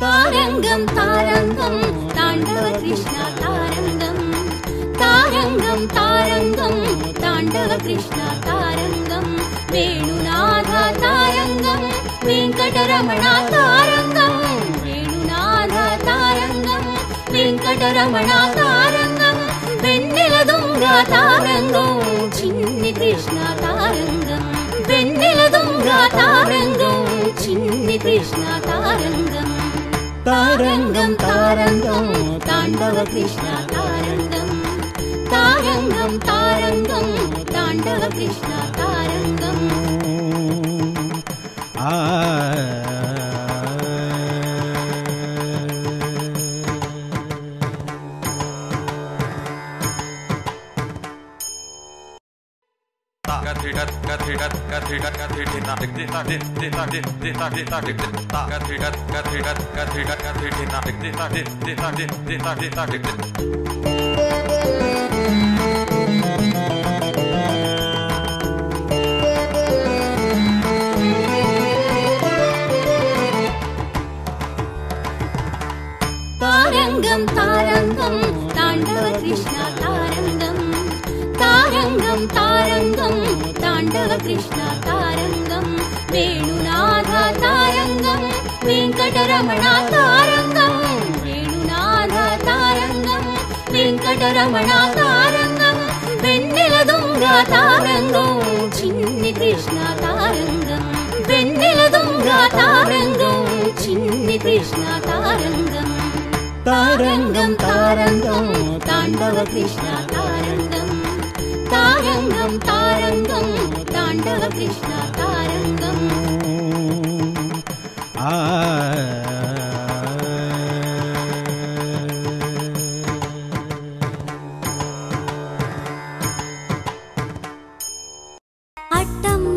तारंगम तारंगम तांडव कृष्णा तारंगम तारंगम तारंगम తాండవ కృష్ణ తారంగం వేణునాథ తారంగం వెంకటరమణ తారంగం వేణునాథ తారంగం వెంకటరమణ తారంగం వెన్నెల దొంగ తారంగం చిన్ని కృష్ణ తారంగం వెన్నెల దొంగ తారంగం చిన్ని కృష్ణ తారంగం తారంగం తారంగం తాండవ కృష్ణ తారంగం താരംഗം താരംഗം माधव कृष्ण तारङ्गम् आ Thank you. താരംഗം താരംഗം താണ്ഡവ കൃഷ്ണ താരംഗം. താരംഗം താരംഗം താണ്ഡവ കൃഷ്ണ താരംഗം. വേണുനാഥ താരംഗം വെങ്കടരമണ താരംഗം. വേണുനാഥ താരംഗം വെങ്കടരമണ താരംഗം. വെണ്ണില ദുംഗ താരംഗം ചിന്നി കൃഷ്ണ താരംഗം. വെണ്ണില ദുംഗ താരംഗം ചിന്നി കൃഷ്ണ താരംഗം താരംഗം താരംഗം താണ്ഡവ കൃഷ്ണ താരംഗം. താരംഗം താരംഗം താണ്ഡവ കൃഷ്ണ താരംഗം. ആ. അട്ടം